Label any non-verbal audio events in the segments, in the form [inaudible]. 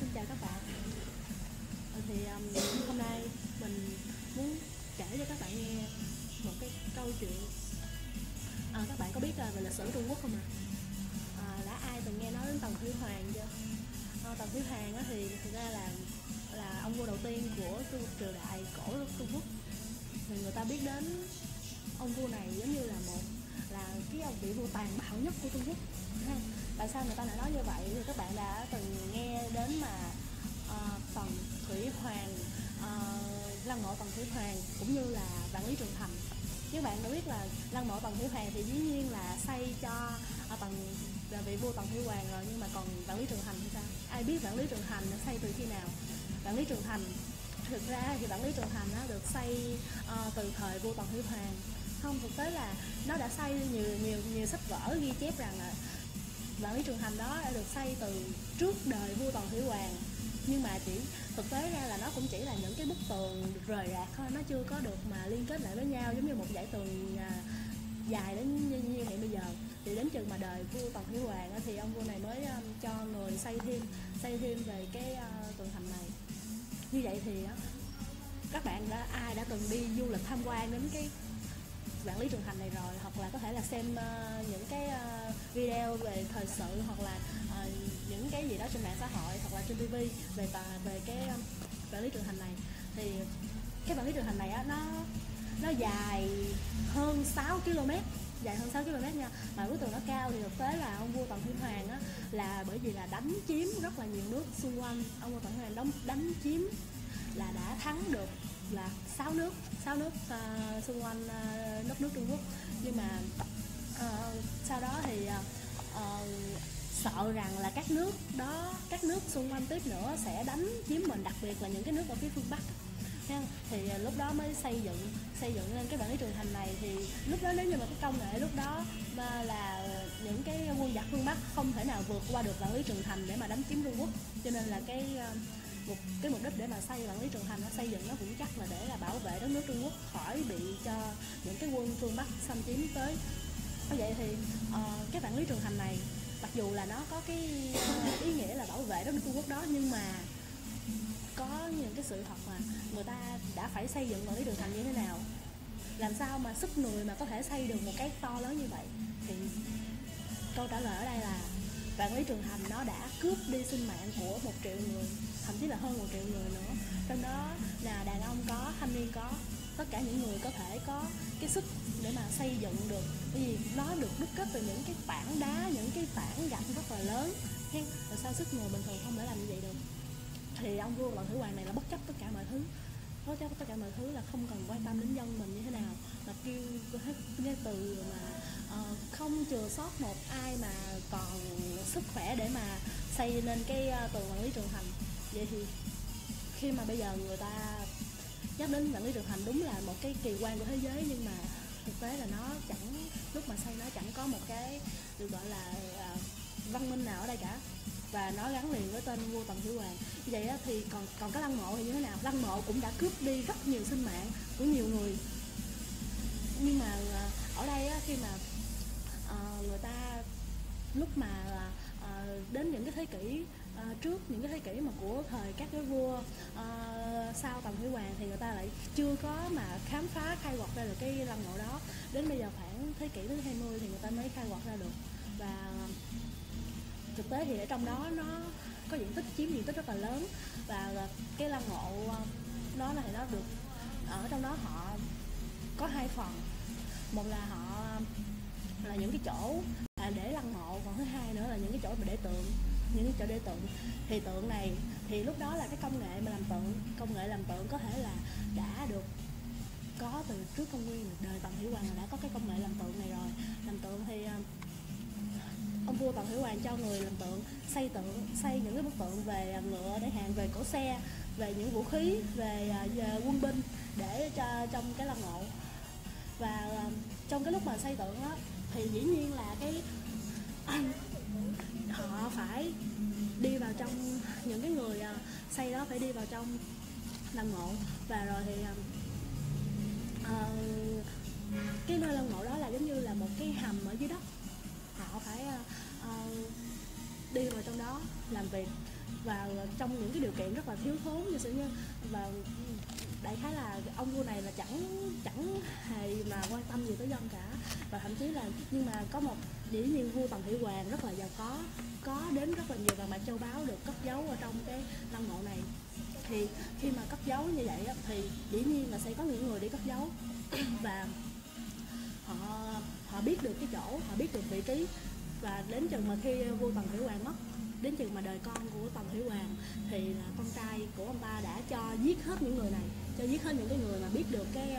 xin chào các bạn ờ, Thì um, hôm nay mình muốn kể cho các bạn nghe một cái câu chuyện à, Các bạn có biết về lịch sử Trung Quốc không ạ? À? đã ai từng nghe nói đến Tần Thủy Hoàng chưa? À, Tần Thủy Hoàng á thì thực ra là là ông vua đầu tiên của triều đại cổ Trung Quốc thì người ta biết đến ông vua này giống như là một là cái ông vị vua tàn bạo nhất của Trung Quốc ha tại sao người ta lại nói như vậy? Thì các bạn đã từng nghe đến mà ờ, uh, phần Thủy Hoàng uh, lăng mộ phần Thủy Hoàng cũng như là vạn lý trường thành. Các bạn đã biết là lăng mộ Tần Thủy Hoàng thì dĩ nhiên là xây cho uh, Tần là vị vua Tần Thủy Hoàng rồi nhưng mà còn vạn lý trường thành thì sao? Ai biết vạn lý trường thành nó xây từ khi nào? Vạn lý trường thành thực ra thì vạn lý trường thành nó được xây uh, từ thời vua Tần Thủy Hoàng. Không thực tế là nó đã xây nhiều nhiều nhiều sách vở ghi chép rằng là và cái trường thành đó đã được xây từ trước đời vua Tần Thủy Hoàng. Nhưng mà chỉ thực tế ra là nó cũng chỉ là những cái bức tường rời rạc thôi. Nó chưa có được mà liên kết lại với nhau giống như một dải tường à, dài đến như, như hiện bây giờ. Thì đến chừng mà đời vua Tần Thủy Hoàng thì ông vua này mới um, cho người xây thêm xây thêm về cái uh, tường thành này. Như vậy thì các bạn đã ai đã từng đi du lịch tham quan đến cái quản lý trường thành này rồi hoặc là có thể là xem uh, những cái uh, video về thời sự hoặc là uh, những cái gì đó trên mạng xã hội hoặc là trên tv về tà, về cái um, quản lý trường thành này. Thì cái quản lý trường thành này á nó nó dài hơn 6 km dài hơn 6 km nha. Mà bức tường nó cao thì thực tế là ông vua tần thiên hoàng á là bởi vì là đánh chiếm rất là nhiều nước xung quanh. Ông vua tần thiên hoàng đóng đánh chiếm là đã thắng được là sáu nước sáu nước uh, xung quanh uh, đất nước Trung Quốc. Nhưng mà uh, sau đó thì uh, sợ rằng là các nước đó các nước xung quanh tiếp nữa sẽ đánh chiếm mình đặc biệt là những cái nước ở phía phương Bắc. Nha thì lúc đó mới xây dựng xây dựng lên cái bản lý trường thành này. Thì lúc đó nếu như mà cái công nghệ lúc đó mà là những cái quân giặc phương Bắc không thể nào vượt qua được bản lý trường thành để mà đánh chiếm Trung Quốc. Cho nên là cái một cái mục đích để mà xây vạn lý trường thành nó xây dựng nó vững chắc là để là bảo vệ đất nước Trung Quốc khỏi bị cho những cái quân phương Bắc xâm chiếm tới. Như vậy thì uh, cái vạn lý trường thành này mặc dù là nó có cái uh, ý nghĩa là bảo vệ đất nước Trung Quốc đó nhưng mà có những cái sự thật mà người ta đã phải xây dựng vạn lý trường thành như thế nào. Làm sao mà sức người mà có thể xây được một cái to lớn như vậy? Thì câu trả lời ở đây là và lý trường thành nó đã cướp đi sinh mạng của một triệu người, thậm chí là hơn một triệu người nữa. Trong đó là đàn ông có, thanh niên có, tất cả những người có thể có cái sức để mà xây dựng được. Bởi vì nó được đúc kết từ những cái tảng đá, những cái tảng gạch rất là lớn. Hen sao sức người bình thường không thể làm như vậy được? Thì ông vua lần thủy hoàng này là bất chấp tất cả mọi thứ bất chấp tất cả mọi thứ là không cần quan tâm đến dân mình như thế nào. Là kêu hết nghe từ mà uh, không chừa sót một ai mà còn sức khỏe để mà xây nên cái uh, tường quản lý trường thành vậy thì khi mà bây giờ người ta nhắc đến vạn lý trường thành đúng là một cái kỳ quan của thế giới nhưng mà thực tế là nó chẳng lúc mà xây nó chẳng có một cái được gọi là uh, văn minh nào ở đây cả và nó gắn liền với tên vua tần thủy hoàng. Vậy thì còn còn cái lăng mộ thì như thế nào? Lăng mộ cũng đã cướp đi rất nhiều sinh mạng của nhiều người. Nhưng mà à, ở đây khi mà à, người ta, lúc mà à, đến những cái thế kỷ trước, những cái thế kỷ mà của thời các cái vua sau tần thủy hoàng thì người ta lại chưa có mà khám phá, khai quật ra được cái lăng mộ đó. Đến bây giờ khoảng thế kỷ thứ 20 thì người ta mới khai quật ra được. Và thực tế thì ở trong đó nó có diện tích, chiếm diện tích rất là lớn và cái lăng mộ ờ, nó này nó được, ở trong đó họ có hai phần. Một là họ, là những cái chỗ để lăng mộ, còn thứ hai nữa là những cái chỗ mà để tượng, những cái chỗ để tượng. Thì tượng này thì lúc đó là cái công nghệ mà làm tượng, công nghệ làm tượng có thể là đã được có từ trước công nguyên, đời tần thủy hoàng là đã có cái công nghệ làm tượng này rồi. Làm tượng thì ờ, vua tần thủy hoàng cho người làm tượng xây tượng xây những cái bức tượng về à, ngựa để hàng về cổ xe về những vũ khí về, à, về quân binh để cho trong cái lăng mộ. Và à, trong cái lúc mà xây tượng đó thì dĩ nhiên là cái [coughs] họ phải đi vào trong những cái người xây đó phải đi vào trong lăng mộ. Và rồi thì trong những cái điều kiện rất là thiếu thốn như sự như và đại khái là ông vua này là chẳng chẳng hề mà quan tâm gì tới dân cả. Và thậm chí là, nhưng mà có một dĩ nhiên vua tần thủy hoàng rất là giàu có có đến rất là nhiều vàng bạc châu báu được cất giấu ở trong cái lăng mộ này. Thì khi mà cất giấu như vậy thì dĩ nhiên là sẽ có những người đi cất giấu. [clears throat] Và họ họ biết được cái chỗ, họ biết được vị trí. Và đến chừng mà khi vua tần thủy hoàng mất đến chừng mà đời con của tần thủy hoàng thì là con trai của ông ta đã cho giết hết những người này cho giết hết những cái người mà biết được cái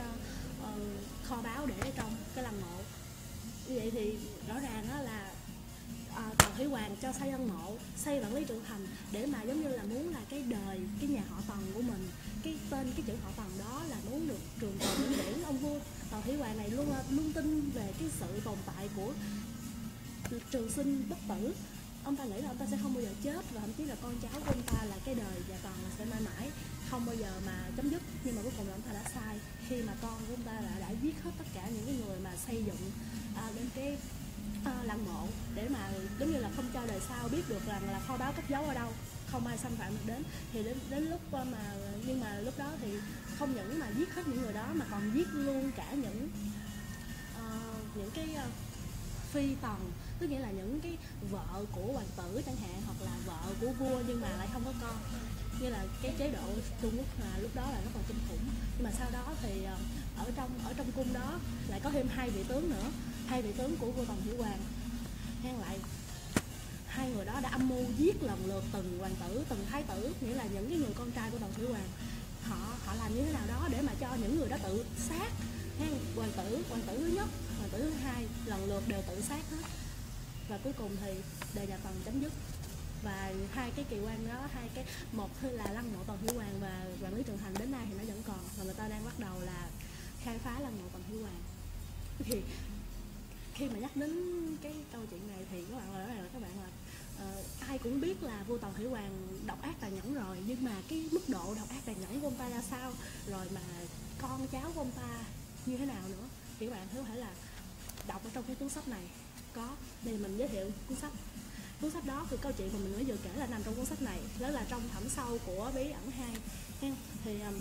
uh, kho báu để ở trong cái lăng mộ. Như vậy thì rõ ràng đó là ờ, uh, tần thủy hoàng cho xây lăng mộ xây vạn lý trụ thành để mà giống như là muốn là cái đời cái nhà họ tần của mình cái tên cái chữ họ tần đó là muốn được trường tồn vĩnh viễn. Ông vua tần thủy hoàng này luôn ờ, luôn tin về cái sự tồn tại của trường sinh bất tử ông ta nghĩ là ông ta sẽ không bao giờ chết và thậm chí là con cháu của ông ta là cái đời và còn là sẽ mãi mãi không bao giờ mà chấm dứt. Nhưng mà cuối cùng là ông ta đã sai. Khi mà con của ông ta đã, đã giết hết tất cả những cái người mà xây dựng à, đến cái à, uh, lăng mộ để mà giống như là không cho đời sau biết được rằng là kho báu cất giấu ở đâu không ai xâm phạm được đến. Thì đến đến lúc à, mà nhưng mà lúc đó thì không những mà giết hết những người đó mà còn giết luôn cả những uh, những cái uh, phi tần. Tức nghĩa là những cái vợ của hoàng tử chẳng hạn, hoặc là vợ của vua nhưng mà lại không có con. Như là cái chế độ Trung Quốc là lúc đó là rất là kinh khủng. Nhưng mà sau đó thì à, ở trong ở trong cung đó lại có thêm hai vị tướng nữa, hai vị tướng của vua Tần Thủy Hoàng. Hen lại, hai người đó đã âm mưu giết lần lượt từng hoàng tử, từng thái tử, nghĩa là những cái người con trai của Tần Thủy Hoàng. Họ họ làm như thế nào đó để mà cho những người đó tự sát. Hen hoàng tử hoàng tử thứ nhất, hoàng tử thứ hai lần lượt đều tự sát hết và cuối cùng thì đời nhà tần chấm dứt. Và hai cái kỳ quan đó hai cái một là lăng mộ tần thủy hoàng và quản lý trường thành đến nay thì nó vẫn còn. Và người ta đang bắt đầu là khai phá lăng mộ tần thủy hoàng. Thì khi mà nhắc đến cái câu chuyện này thì các bạn là là các bạn là uh, ai cũng biết là vua tần thủy hoàng độc ác tàn nhẫn rồi nhưng mà cái mức độ độc ác tàn nhẫn của ông ta ra sao? Rồi mà con cháu của ông ta như thế nào nữa? Thì các bạn có thể là đọc ở trong cái cuốn sách này có đây mình giới thiệu cuốn sách. Cuốn sách đó từ câu chuyện mà mình mới vừa kể là nằm trong cuốn sách này đó là trong thẳm sâu của bí ẩn hai. Thì uh,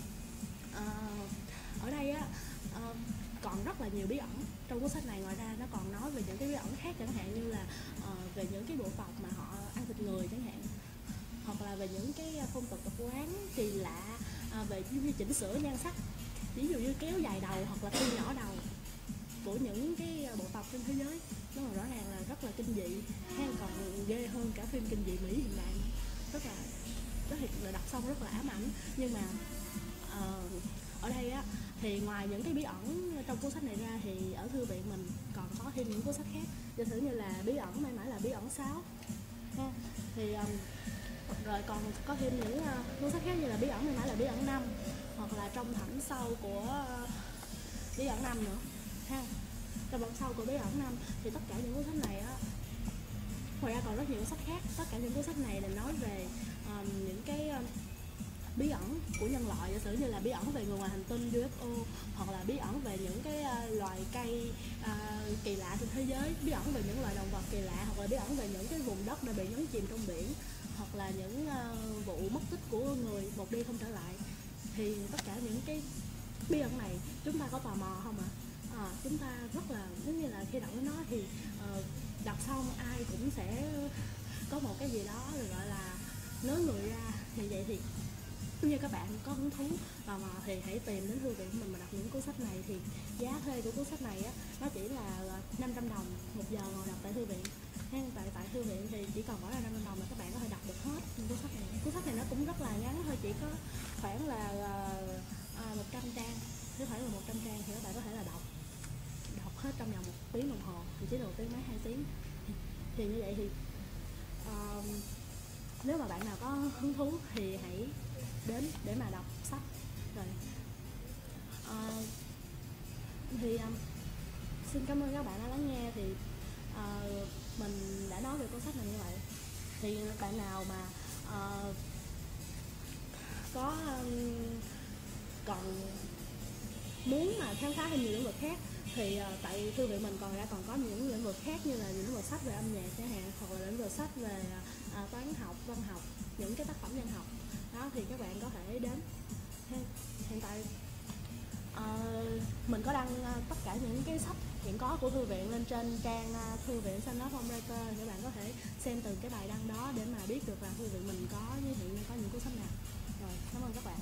ở đây á uh, còn rất là nhiều bí ẩn trong cuốn sách này. Ngoài ra nó còn nói về những cái bí ẩn khác chẳng hạn như là uh, về những cái bộ tộc mà họ ăn thịt người chẳng hạn hoặc là về những cái phong tục tập quán kỳ lạ uh, về như chỉnh sửa nhan sắc. Ví dụ như kéo dài đầu hoặc là thu nhỏ đầu của những cái bộ tộc trên thế giới nó rõ ràng là rất là kinh dị. Hay còn ghê hơn cả phim kinh dị mỹ hiện đại rất là rất là đọc xong rất là ám ảnh. Nhưng mà uh, ở đây á thì ngoài những cái bí ẩn trong cuốn sách này ra thì ở thư viện mình còn có thêm những cuốn sách khác. Giả sử như là bí ẩn may mãi là bí ẩn sáu. Ha thì um, rồi còn có thêm những uh, cuốn sách khác như là bí ẩn may mãi là bí ẩn năm hoặc là trong thẳm sâu của uh, bí ẩn năm nữa ha trong sau của bí ẩn năm thì tất cả những cuốn sách này á ngoài ra còn rất nhiều sách khác. Tất cả những cuốn sách này là nói về um, những cái um, bí ẩn của nhân loại. Giả sử như là bí ẩn về người ngoài hành tinh UFO hoặc là bí ẩn về những cái uh, loài cây uh, kỳ lạ trên thế giới bí ẩn về những loài động vật kỳ lạ hoặc là bí ẩn về những cái vùng đất đã bị nhấn chìm trong biển hoặc là những uh, vụ mất tích của người một đi không trở lại. Thì tất cả những cái bí ẩn này chúng ta có tò mò không ạ? à? À, chúng ta rất là giống như là khi đọc nó thì uh, đọc xong ai cũng sẽ có một cái gì đó gọi là nới người ra. Như vậy thì nếu như các bạn có hứng thú và mà thì hãy tìm đến thư viện của mình mà đọc những cuốn sách này. Thì giá thuê của cuốn sách này á nó chỉ là 500 đồng một giờ ngồi đọc tại thư viện. Hay tại tại thư viện thì chỉ còn bỏ ra 500 đồng là các bạn có thể đọc được hết cuốn sách này. Cuốn sách này nó cũng rất là ngắn thôi chỉ có khoảng là một trăm trang. Chứ phải là 100 trang thì các bạn có thể là đọc hết trong vòng một tiếng đồng hồ thì chế độ tiếng mấy hai tiếng. Thì như vậy thì um, nếu mà bạn nào có hứng thú thì hãy đến để mà đọc sách. Rồi uh, thì um, xin cảm ơn các bạn đã lắng nghe thì uh, mình đã nói về cuốn sách này như vậy. Thì bạn nào mà uh, có um, còn muốn mà khám phá thêm nhiều lĩnh vực khác thì uh, tại thư viện mình còn ra còn có những lĩnh vực khác như là những lĩnh vực sách về âm nhạc chẳng hạn hoặc là lĩnh vực sách về uh, toán học văn học những cái tác phẩm văn học. Đó thì các bạn có thể đến hiện tại uh, mình có đăng uh, tất cả những cái sách hiện có của thư viện lên trên trang uh, thư viện xanh lớp phong writer các bạn có thể xem từ cái bài đăng đó để mà biết được là thư viện mình có như hiện có những cuốn sách nào. Rồi cảm ơn các bạn.